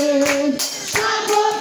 Stand up